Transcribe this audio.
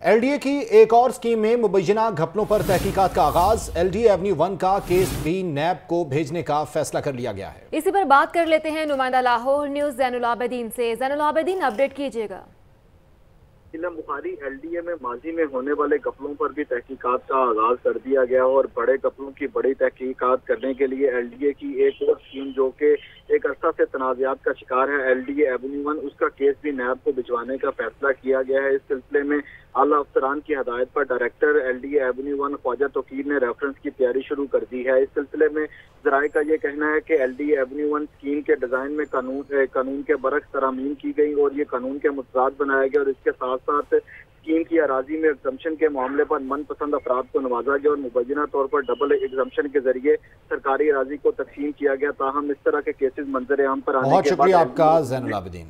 L D اے کی ایک اور سکیم میں مبینہ گھپلوں پر تحقیقات کا آغاز L D A avenue one کا کیس بھی نیب کو بھیجنے کا فیصلہ کر لیا گیا ہے۔ اسی پر بات کر لیتے ہیں نمائندہ لاہور نیوز زین العابدین سے۔ زین العابدین اپڈیٹ کیجیے گا۔ ضلع بخاری ایل ڈی اے میں ماضی میں ہونے والے قتلوں پر بھی تحقیقات کا آغاز کر دیا گیا اور بڑے قتلوں کی بڑی تحقیقات کرنے کے لیے ایل ڈی اے کی ایک اور سکیم جو کہ عرصہ سے تنازعات کا شکار ہے L D A avenue one اس کا کیس بھی نیب کو بھجوانے کا فیصلہ کیا گیا ہے۔ اس سلسلے میں اعلیٰ افسران کی ہدایت پر director L D A avenue one Khawaja Tauqir نے ریفرنس کی تیاری شروع کر دی ہے۔ اس سلسلے میں ذرائع کا یہ کہنا ہے کہ L D avenue one scheme کے ڈیزائن میں قانون قانون کے برعکس ترامیم کی گئی اور یہ قانون کے متضاد بنایا گیا اور اس کے ساتھ ساتھ سکیم کی اراضی میں ایگزمشن کے معاملے پر من پسند افراد کو نوازا گیا اور مبینہ طور پر ڈبل ایگزمشن کے ذریعے سرکاری اراضی کو تقسیم کیا گیا تاہم اس طرح کے کیسز منظر عام پر آنے بہت شکریہ آپ کا زین العابدین۔